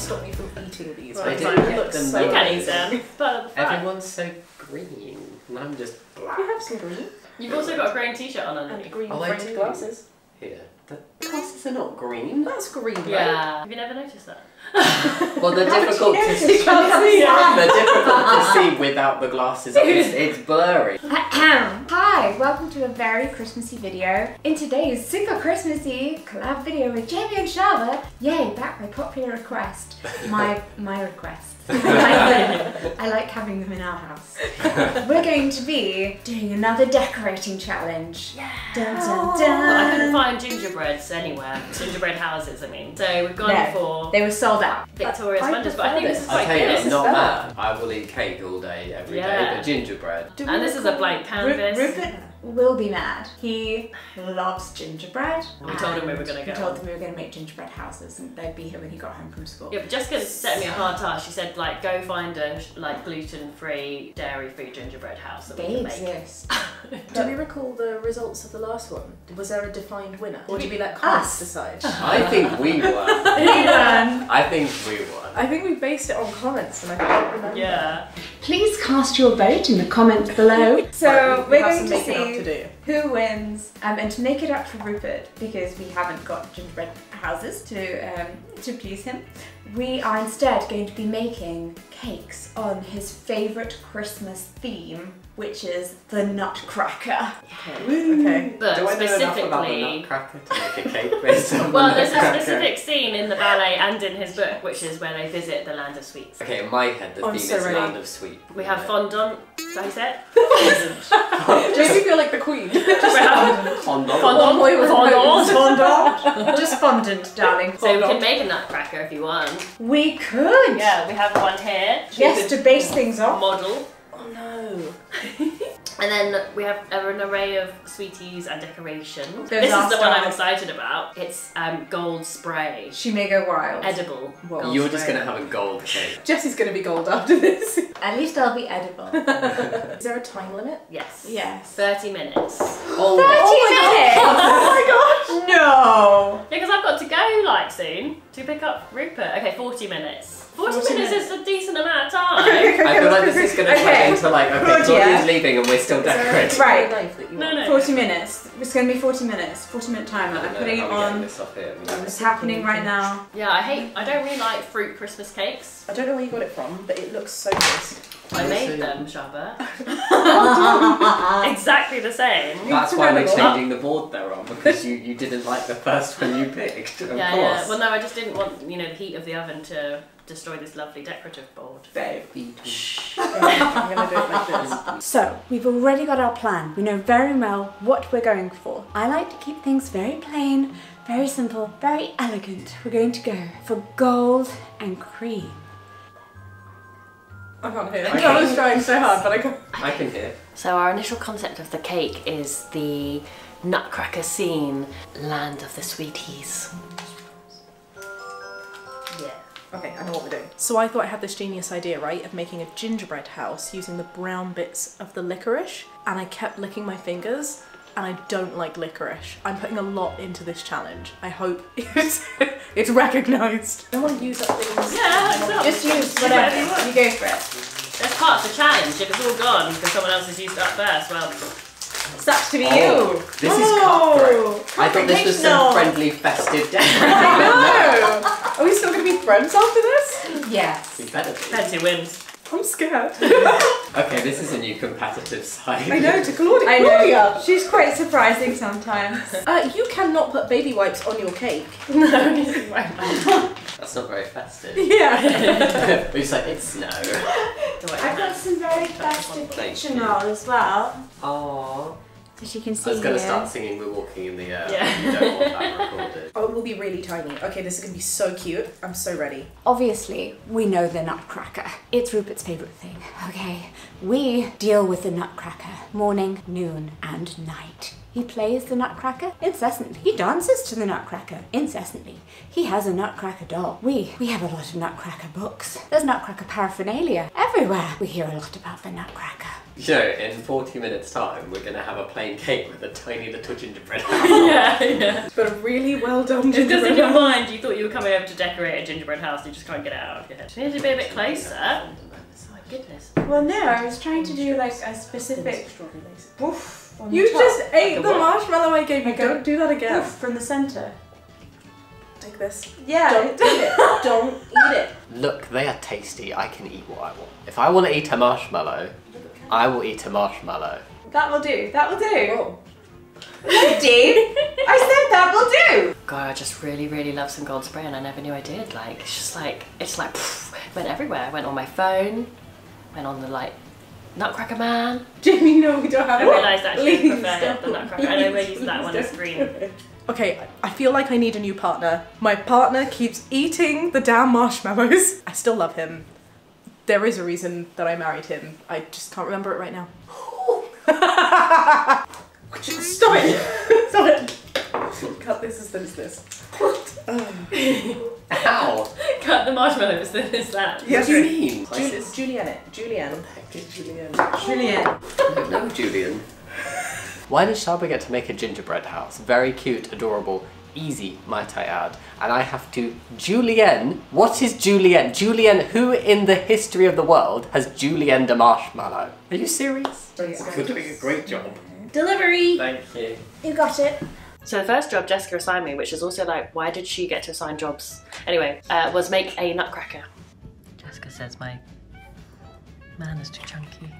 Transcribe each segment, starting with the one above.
stop me from eating these. Right, They fine. do You look them so. You can eat amazing. them. But the fact- Everyone's so green, and I'm just black. You have some green You've also got a green t-shirt on underneath. and green Oh, framed glasses. Here, the glasses are not green. That's green, right? Yeah. Have you never noticed that? Well, they're Haven't difficult to see. You can't see it. They're difficult to see without the glasses. It's, it's blurry. Ahem. Hi, welcome to a very Christmassy video. In today's super Christmassy collab video with Jamie and Shaaba, yay, back by popular request. My my request. I, like, having them in our house. We're going to be doing another decorating challenge. Yeah. Dun, dun, dun. But I couldn't find gingerbreads anywhere. Gingerbread houses, I mean. So we've gone No. for They were sold out. Victoria's I Wonders, but I think this is this. I quite tell you, good. I'm is not better. mad. I will eat cake all day, every day, Yeah. but gingerbread. Do And this is a recall- blank canvas. Ru- Rupert will be mad. He loves gingerbread. We told him we were gonna go. We told him we were going to make gingerbread houses and they'd be here when he got home from school. Yeah, but Jessica set me a hard task. She said, like, go find a like gluten-free, dairy-free gingerbread house that we They can make. exist. Do we recall the results of the last one? Was there a defined winner? Or did we let Us. comments decide? I think we won. He won. I think we won. I think we based it on comments and I can't remember. Yeah. Please cast your vote in the comments below. So we- we we're have going to making up see to do. who wins, um, and to make it up for Rupert because we haven't got gingerbread houses to um, to please him. We are instead going to be making cakes on his favourite Christmas theme, which is the Nutcracker. Okay. But Do I know enough about the nutcracker to make a cake based on well, the there's a specific scene in the ballet and in his book, which is where they visit the land of sweets. Okay, in my head, the I'm theme so is ready. Land of Sweet. We have fondant. Is that how you say it? Makes me feel like the queen. We have Fondant. fondant. boy with Fondant. Fondant. Just fondant, darling. So we can make a nutcracker if you want. We could. Yeah, we have one here. Yes, to base things off. Model. Oh no. And then we have an array of sweeties and decorations. Those this is are the one I'm excited about. It's um, gold spray. She may go wild. Edible. Whoa. gold You're just gonna have a gold cake. Jessie's gonna be gold after this. At least I'll be edible. Is there a time limit? Yes. yes. 30 minutes. Oh, Oh my god! No! Because I've got to go like soon to pick up Rupert. Okay, 40 minutes. 40, 40 minutes, minutes. is a decent amount of time. I feel like this is gonna turn Okay. into like, okay, Good, Claudia's yeah. leaving and we're still Is decorating. Right. knife No, no. 40 minutes. It's going to be 40 minutes. 40 minute timer. I'm putting it How are we getting on. this off here? It's happening right now. Yeah, I hate, I don't really like fruit Christmas cakes. I don't know where you got it from, but it looks so good. I Also- made them, Shaaba. exactly the same. That's why we're changing the board they're on because you, you didn't like the first one you picked. Of yeah, course. yeah. Well, no, I just didn't want, you know, the heat of the oven to destroy this lovely decorative board. Babe. I'm gonna do it like this. So, we've already got our plan. We know very well what we're going for. I like to keep things very plain, very simple, very elegant. We're going to go for gold and cream. I can't hear. Okay. I was trying so hard, but I can't. I can hear. So our initial concept of the cake is the Nutcracker scene, land of the sweeties. Yeah. Okay, I know what we're doing. So I thought I had this genius idea, right, of making a gingerbread house using the brown bits of the licorice, and I kept licking my fingers, and I don't like licorice. I'm putting a lot into this challenge. I hope it's it's recognised. I want to use up things. Yeah, it's not. Just use Whatever you You go for it. That's part of the challenge. If it's all gone because someone else has used it up first, well, It's up to Oh, you. this is Oh, cutthroat. I thought this was some friendly festive decorating. No! Are we still gonna be friends after this? Yes. We better be. Fancy wins. I'm scared. Okay, this is a new competitive side. I know, to Claudia. I know. Claudia! She's quite surprising sometimes. Uh, you cannot put baby wipes on your cake. no, this won't. That's not very festive. Yeah. we just like, it's snow. I've got some very festive Thank kitchen you. roll as well. Aww. As you can see I was gonna start singing We're Walking in the Air. Yeah. Will be really tiny. Okay, this is gonna be so cute. I'm so ready. Obviously, we know the Nutcracker. It's Rupert's favourite thing, okay? We deal with the Nutcracker morning, noon, and night. He plays the Nutcracker incessantly. He dances to the Nutcracker incessantly. He has a Nutcracker doll. We we have a lot of Nutcracker books. There's Nutcracker paraphernalia everywhere. We hear a lot about the Nutcracker. So in 40 minutes' time, we're going to have a plain cake with a tiny little gingerbread house. yeah, yeah. But a really well done gingerbread Because in your mind you thought you were coming over to decorate a gingerbread house, you just can't get it out of your head. You need to be a bit closer. Oh goodness. Well, no, I was trying to do like a specific boof. On You the top. just ate Like a the what? marshmallow I gave you. Like a Don't do that again. boof from the centre. Take this. Yeah. Don't eat it. Don't eat it. Look, they are tasty. I can eat what I want. If I want to eat a marshmallow, I will eat a marshmallow. That will do. That will do. Oh. Lady, I said that will do. God, I just really, really love some gold spray and I never knew I did. Like, it's just like, it's like, pff, went everywhere. Went on my phone, went on the like, Nutcracker Man. Jamie, no, we don't have I realised actually Please prefer the Nutcracker. I know we're using that one as green. don't do it. Okay, I feel like I need a new partner. My partner keeps eating the damn marshmallows. I still love him. There is a reason that I married him. I just can't remember it right now. Stop it! Stop it! Cut this as thin as this. Um. Ow! Cut the marshmallow as thin as that. What do you mean? Ju- Julienne it. Julienne. Julienne. Julienne. No, oh. Julienne. Why does Shaaba get to make a gingerbread house? Very cute, adorable, easy, might I add. And I have to. Julienne? What is Julienne? Julienne, who in the history of the world has Julienne de Marshmallow? Are you serious? You're doing a great job. Delivery! Thank you. You got it. So the first job Jessica assigned me, which is also like, why did she get to assign jobs? Anyway, uh, was make a nutcracker. Jessica says my man is too chunky.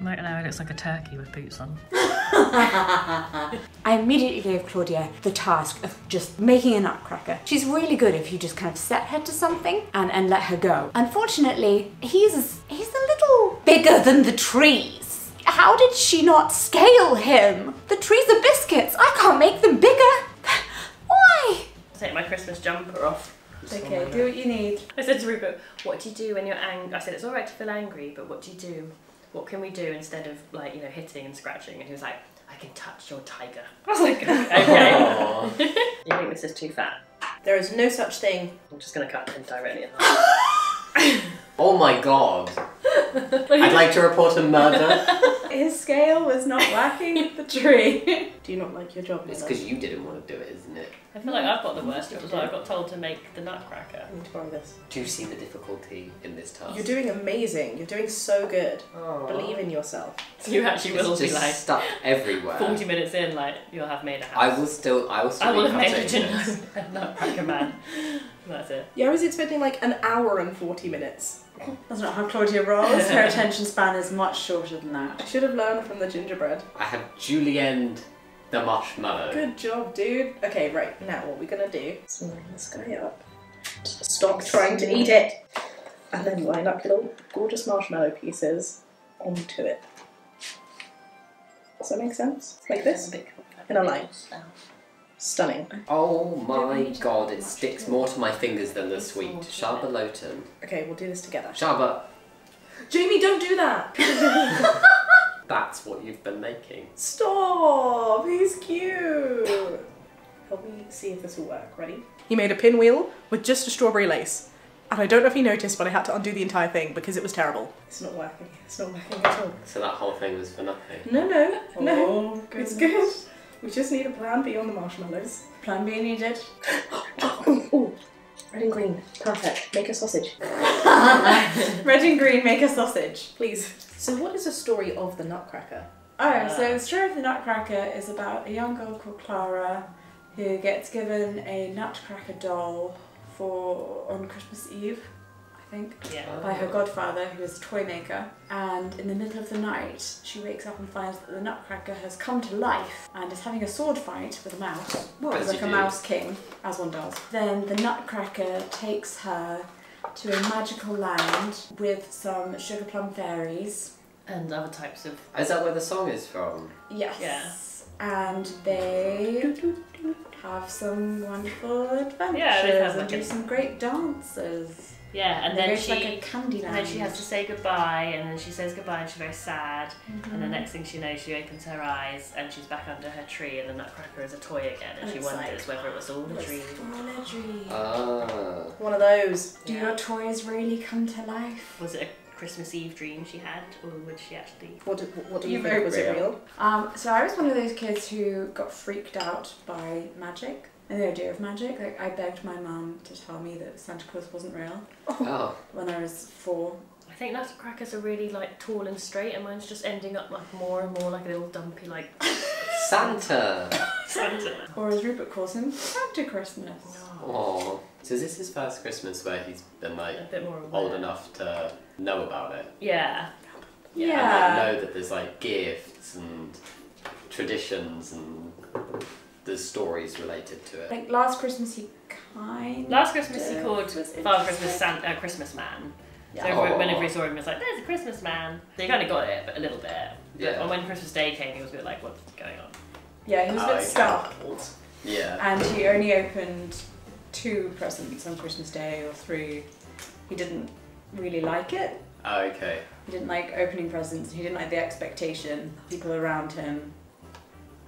Right now he looks like a turkey with boots on. I immediately gave Claudia the task of just making a nutcracker. She's really good if you just kind of set her to something and, and let her go. Unfortunately, he's he's a little bigger than the trees. How did she not scale him? The trees are biscuits. I can't make them bigger. Why? Take my Christmas jumper off. Okay, do what you need. I said to Rupert, what do you do when you're angry? I said, it's alright to feel angry, but what do you do? What can we do instead of like, you know, hitting and scratching? And he was like, I can touch your tiger. I was like, okay. You think this is too fat? There is no such thing. I'm just gonna cut him directly in half. Oh my god. I'd like to report a murder. His scale was not working with the tree. Do you not like your job? It's because you didn't want to do it, isn't it? I feel like I've got the worst job as well. I got told to make the nutcracker. I need to borrow this. Do you see the difficulty in this task? You're doing amazing. You're doing so good. Aw. Believe in yourself. So you actually will It's be just like stuck everywhere. 40 minutes in, like, you'll have made a house. I will still, I will still I will be have made a, cutting gin- this. a nutcracker man. That's it. Yeah, I was expecting like an hour and 40 minutes. That's not how Claudia rolls. Her attention span is much shorter than that. I should have learned from the gingerbread. I have Julienne the marshmallow. Good job, dude. Okay, right, now what we're gonna do is line this guy up. Stop trying to eat it! And then line up little gorgeous marshmallow pieces onto it. Does that make sense? Like this? In a line. Stunning. Oh my god, it sticks more to my fingers than the sweet. Shaaba Lotan. Okay, we'll do this together. Shaaba, Jamie, don't do that! that's what you've been making. Stop! He's cute! Help me see if this will work. Ready? He made a pinwheel with just a strawberry lace. And I don't know if he noticed, but I had to undo the entire thing because it was terrible. It's not working. It's not working at all. So that whole thing was for nothing. No, no, no. Oh, It's good. We just need a plan B on the marshmallows. Plan B needed. Ooh, red and green. Perfect. Make a sausage. Red and green make a sausage. Please. So, what is the story of the Nutcracker? Oh, so uh. the story of the Nutcracker is about a young girl called Clara who gets given a Nutcracker doll for on Christmas Eve, I think, Yeah. by her godfather who is a toy maker. And in the middle of the night, she wakes up and finds that the Nutcracker has come to life and is having a sword fight with a mouse. Well, As it's like a do. mouse king, as one does. Then the Nutcracker takes her to a magical land with some sugar plum fairies. And other types of. Is that where the song is from? Yes. Yeah. And they have some wonderful adventures Yeah, they have and like do a- some great dances. Yeah, and They then go she like a candy and then she has to say goodbye, and then she says goodbye, and she's very sad. Mm-hmm. And the next thing she knows, she opens her eyes, and she's back under her tree, and the Nutcracker is a toy again, and, And she it's wonders whether it was all a dream. All a dream. Ah. One of those. Do your toys really come to life? Was it a Christmas Eve dream she had, or would she actually? What do, what do you You think? vote Was it real. real? Um, so I was one of those kids who got freaked out by magic and the idea of magic. Like I begged my mum to tell me that Santa Claus wasn't real Oh. when I was four. I think Nutcrackers are really like tall and straight, and mine's just ending up like more and more like a little dumpy like Santa. Santa. Or as Rupert calls him, Santa Christmas. Oh. So is this his first Christmas where he's been like A bit more aware. old enough to know about it? Yeah. And like, know that there's like gifts and traditions and there's stories related to it. Like last Christmas he kind Last Christmas he Yeah. called Was Father. Christmas Santa, uh, Christmas Man. So Yeah. everyone- Oh. whenever he saw him, he was like, "There's a Christmas man." So he kind of got it, but a little bit. But Yeah. when Christmas Day came, he was a bit like, "What's going on?" Yeah, he was a Oh, bit okay. startled. Yeah. And he only opened two presents on Christmas Day or three. He didn't really like it. Oh, okay. He didn't like opening presents. He didn't like the expectation. People around him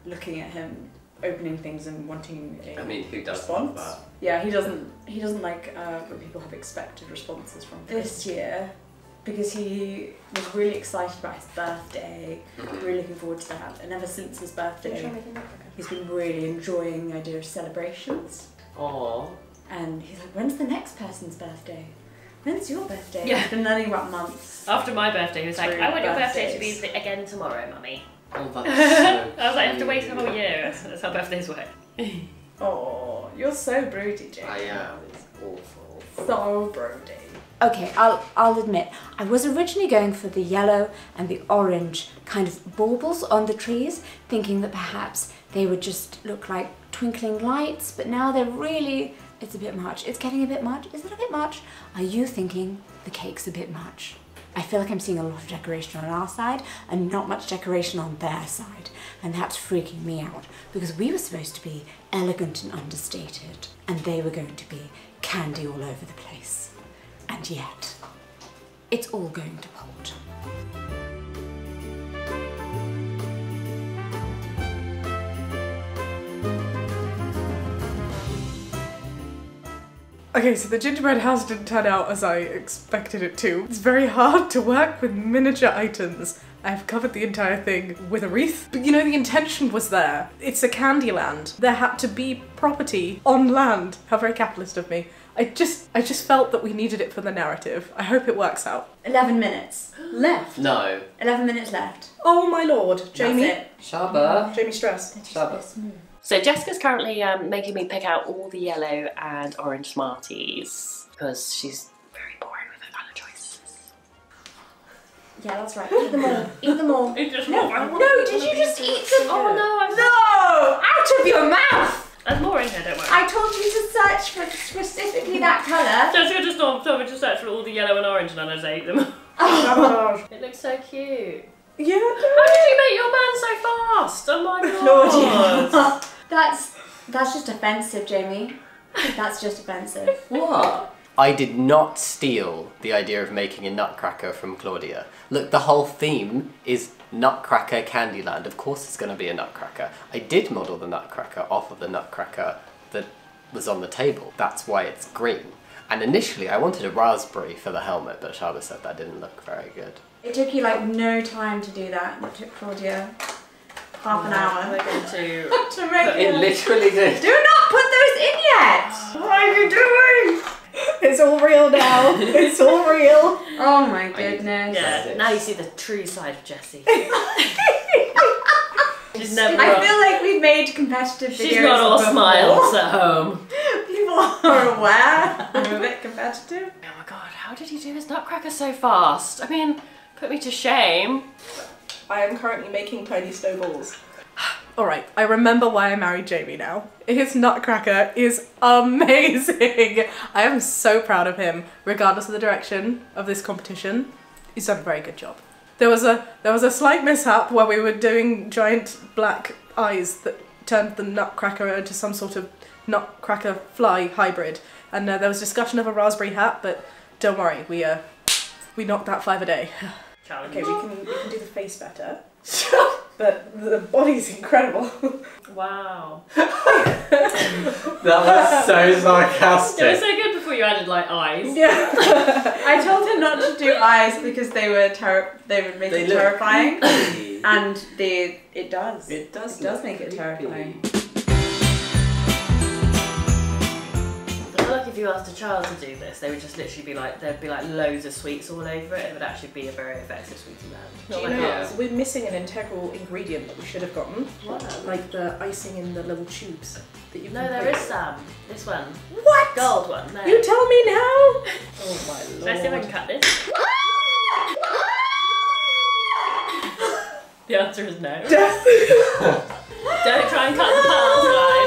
looking at him, opening things and wanting a I mean, who does love response. that? Yeah, he doesn't. He doesn't like uh, when people have expected responses from him. This year, because he was really excited about his birthday, really looking forward to that, and ever since his birthday, he's been really enjoying the idea of celebrations. Aww. And he's like, "When's the next person's birthday? When's your birthday?" Yeah. He's been learning about months. After my birthday, he was like, "I want your birthday to be again tomorrow, mummy." Oh, that's so I was like, "I have to wait a whole year." That's, that's how birthdays work. Oh, you're so broody, Jake. I am. It's awful. So broody. Okay, I'll I'll admit I was originally going for the yellow and the orange kind of baubles on the trees, thinking that perhaps they would just look like twinkling lights, but now they're really it's a bit much. It's getting a bit much. Is it a bit much? Are you thinking the cake's a bit much? I feel like I'm seeing a lot of decoration on our side and not much decoration on their side, and that's freaking me out because we were supposed to be elegant and understated, and they were going to be candy all over the place. And yet, it's all going to pot. Okay, so the gingerbread house didn't turn out as I expected it to. It's very hard to work with miniature items. I've covered the entire thing with a wreath. But you know, the intention was there. It's a candy land. There had to be property on land. How very capitalist of me. I just I just felt that we needed it for the narrative. I hope it works out. 11 minutes left. No. 11 minutes left. Oh my lord, Jamie. That's it. Shaaba. Jamie Stress. Shaaba. So Jessica's currently um, making me pick out all the yellow and orange Smarties because she's very boring with her colour choices. Yeah, that's right. Eat them all. Eat them all. no, No, did you just eat them? Oh no, I'm No! Out of your mouth! There's more in here, don't worry. I told you to search for specifically that colour. Jessica just told told me to search for all the yellow and orange and then I just ate them. Oh It looks so cute. Yeah. How did you make your man so fast? Oh my god. Claudia. That's that's just offensive, Jamie. That's just offensive. What? I did not steal the idea of making a nutcracker from Claudia. Look, the whole theme is Nutcracker Candyland. Of course, it's going to be a nutcracker. I did model the nutcracker off of the nutcracker that was on the table. That's why it's green. And initially, I wanted a raspberry for the helmet, but Shaaba said that didn't look very good. It took you like no time to do that. It took Claudia half an hour We're going to. to make It it. literally did. Do not put those in yet! What are you doing? It's all real now. it's all real. Oh my goodness. Yeah, now you see the true side of Jessie. She's never. I feel like we've made competitive videos. She's not all before. smiles at home. People are aware I'm a bit competitive. Oh my god, how did he do his nutcracker so fast? I mean, put me to shame. I am currently making tiny snowballs. Alright, I remember why I married Jamie now. His nutcracker is amazing! I am so proud of him, regardless of the direction of this competition. He's done a very good job. There was a there was a slight mishap where we were doing giant black eyes that turned the nutcracker into some sort of nutcracker fly hybrid. And uh, there was discussion of a raspberry hat, but Don't worry, we uh, we knocked that five a day. Challenge. Okay, we can we can do the face better. but the body's incredible. Wow. That was so sarcastic. It was so good before you added like eyes. yeah. I told her not to do eyes because they were ter- they would make They it terrifying, creepy. and the it does. It does. It does look make it terrifying. Like if you asked a child to do this, they would just literally be like, there'd be like loads of sweets all over it. It would actually be a very effective sweetie man. Do you like know ours. we're missing an integral ingredient that we should have gotten, What? like the icing in the little tubes that you. No, can there put- is some. This one. What? Gold one. No. You tell me now. Oh my Should I see if I can cut this? the answer is no. Don't try and cut the pearls, guys.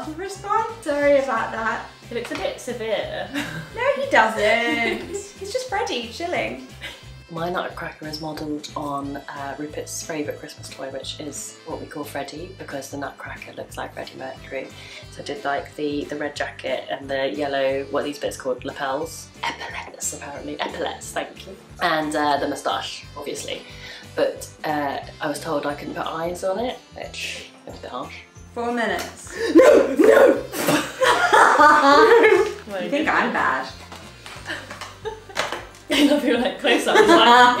Extreme startle response. Sorry about that. It looks a bit severe. No, he doesn't. He's just Freddy chilling. My nutcracker is modelled on uh, Rupert's favourite Christmas toy, which is what we call Freddy, because the nutcracker looks like Freddie Mercury. So I did like the, the red jacket and the yellow, what are these bits called? Lapels? Epaulets, apparently. Epaulets, thank you. And uh, the moustache, obviously. But uh, I was told I couldn't put eyes on it, which is a bit harsh. Four minutes. Well, You think I'm bad? I love your like close up. Like,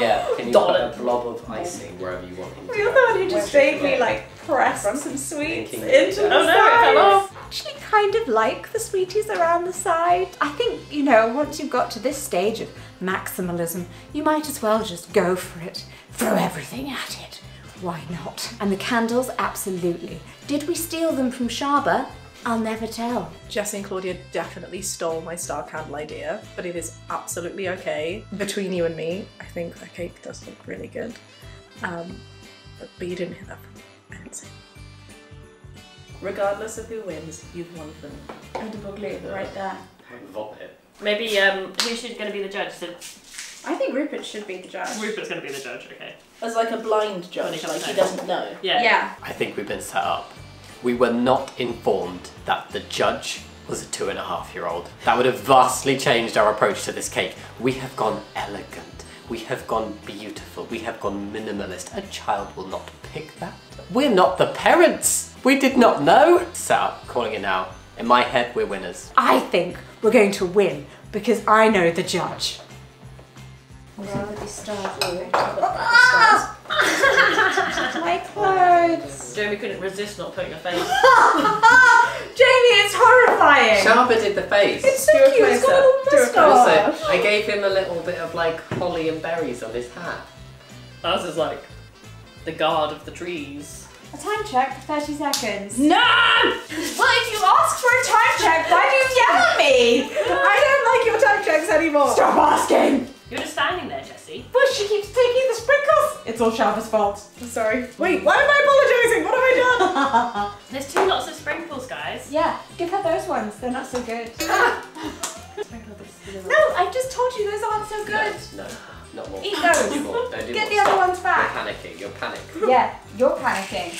Yeah, can you Dollar. put a blob of icing wherever you want him to We go? thought you just Where should we vaguely like pressed some sweets oh, Thinking- into the oh no, it fell actually kind of like the sweeties around the side. I think, you know, once you've got to this stage of maximalism, you might as well just go for it. Throw everything at it. Why not? And the candles, absolutely. Did we steal them from Shaaba? I'll never tell. Jesse and Claudia definitely stole my star candle idea, but it is absolutely okay. Between you and me, I think the cake does look really good. Um, but, but you didn't hear that from me. I. Regardless of who wins, you've won them. Edible glue, right there. Maybe um, who's going to be the judge? So I think Rupert should be the judge. Rupert's going to be the judge. Okay. As like a blind judge, he like he doesn't know. Yeah. Yeah. I think we've been set up. We were not informed that the judge was a two and a half year old. That would have vastly changed our approach to this cake. We have gone elegant. We have gone beautiful. We have gone minimalist. A child will not pick that. We're not the parents. We did not know. Set up, calling it now. In my head, we're winners. I think we're going to win because I know the judge. My clothes. Jamie couldn't resist not putting a face. Jamie, it's horrifying. Shaaba did the face. It's so Do a cute. It's got a little mustache. Also, I gave him a little bit of like holly and berries on his hat. Ours is like the guard of the trees. A time check for 30 seconds. No! Well, if you ask for a time check, why do you yell at me? I don't like your time checks anymore. Stop asking. You're just standing there, Jessie. But she keeps taking the sprinkles. It's all Shaaba's fault. I'm sorry. Wait, why am I apologizing? What have I done? There's two lots of sprinkles, guys. Yeah, give her those ones. They're not so good. No, I just told you those aren't so good. No, no, not more. Eat those. Do more. No, do Get more. the other ones back. You're panicking. You're panicking. Yeah, you're panicking.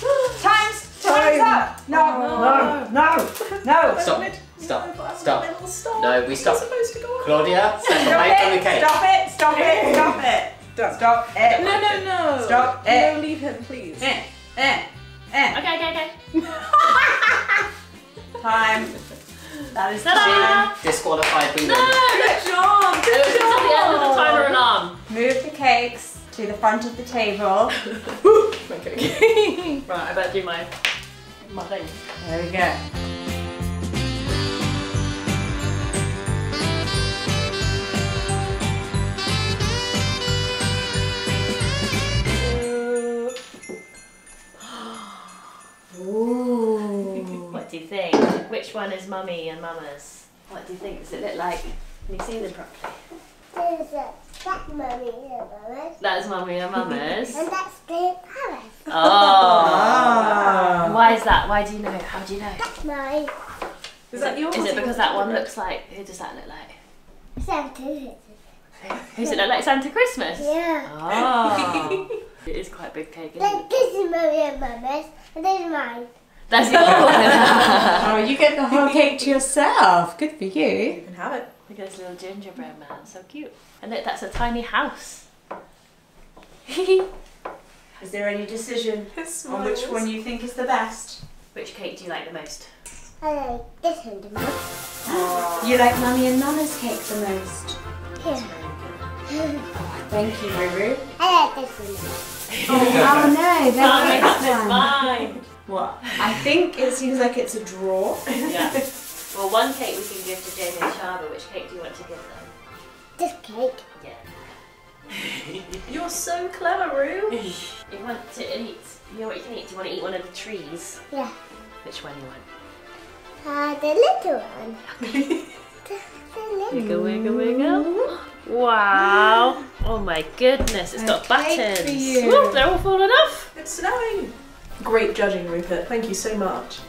Times. Time's Time. up. No, no, no, no. Stop. No, Stop. But I'm Stop. stop. No, we stop. You're supposed to go on. Claudia, set the Stop weight on the it. cake. Stop it. Stop it. Stop it. Done. Stop it. No, no, no. Stop it. No, it. leave him, please. Eh, eh, eh. Okay, okay, okay. Time. That is Ta-da! time. Disqualified. We No! Good job. It was until the end of the timer alarm. Move the cakes to the front of the table. Okay. Right, I better do my my thing. There we go. Which one is mummy and mama's? What do you think? Does it look like? Can you see them properly? There's a black mummy and mama's, That's mummy and mama's. and that's the parrot. Oh. Ah. Why is that? Why do you know? How do you know? That's mine. Is that yours? Is it because that one looks like? Who does that look like? Santa. Who's it look like? Santa Christmas. Yeah. Oh. it is quite a big cake, isn't it? this is mummy and mama's, and this is mine. That's your one. Oh, you get the whole cake to yourself. Good for you. You can have it. Look at this little gingerbread man, so cute. And look, that's a tiny house. Is there any decision on which one you think is the best? Which cake do you like the most? I like this one the most. You like Mummy and Nana's cake the most. Yeah. Thank you, Ruru. I like this one the oh, most. Oh no, Fine, that's that's one. Fine. What? I think it seems like it's a draw. Yeah. Well, one cake we can give to Jamie and Shaaba. Which cake do you want to give them? This cake. Yeah. You're so clever, Rue. You want to eat? You know what you can eat? Do you want to eat one of the trees? Yeah. Which one do you want? Uh, the little one. the, the little Wiggle, wiggle, wiggle. Wow. Oh my goodness, it's got buttons. for you. Whoop, they're all falling off. It's snowing. Great judging, Rupert. Thank you so much.